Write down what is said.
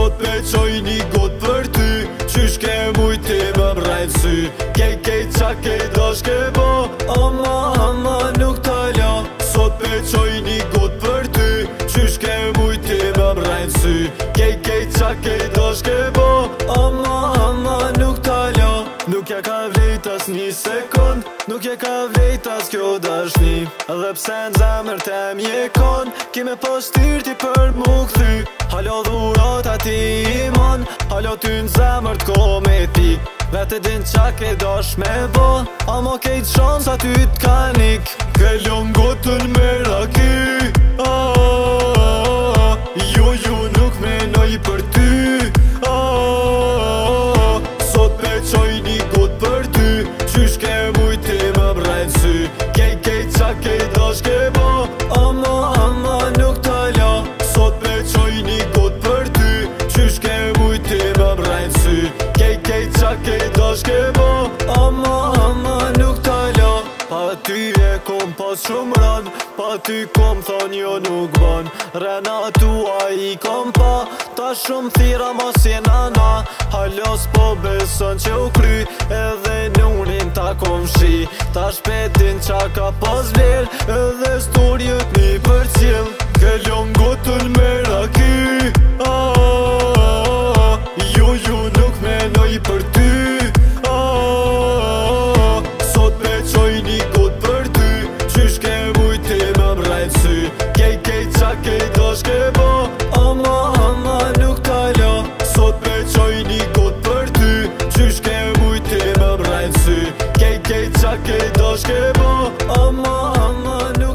sot me qoj një gotë për ty Qysh ke mujti me mrajnë sy Kej, kej, qa, kej, dash ke bo Ama, ama, nuk ta la Sot me qoj një gotë për ty Qysh ke mujti me mrajnë sy Kej, kej, qa, kej, dash ke bo Ama, ama, nuk ta la Nuk ja ka vrejt as një sekund Nuk ja ka vrejt as kjo dashni Dhe pse në zamër të mjekon Kime postirti për mu këthy ti i mon Halo ty në zemër t'ko me ti Dhe të din qa ke dosh me bo A mo kejt shon sa ty t'kanik nik Ke me ke dash ke bo Ama, ama nuk ta la Pa ty e kom pas shumë ran Pa ty kom thon jo nuk ban Rena tua i kom pa Ta shumë thira ma si nana Halos po beson që u kry Edhe në unin ta kom shi Ta shpetin qa ka pas vel Edhe sturjët një për cil Kellom gotën me raki Ah, ah, ah, ah, ah, ah, ah, sy Kej, kej, qa kej, do shke bo Ama, ama, nuk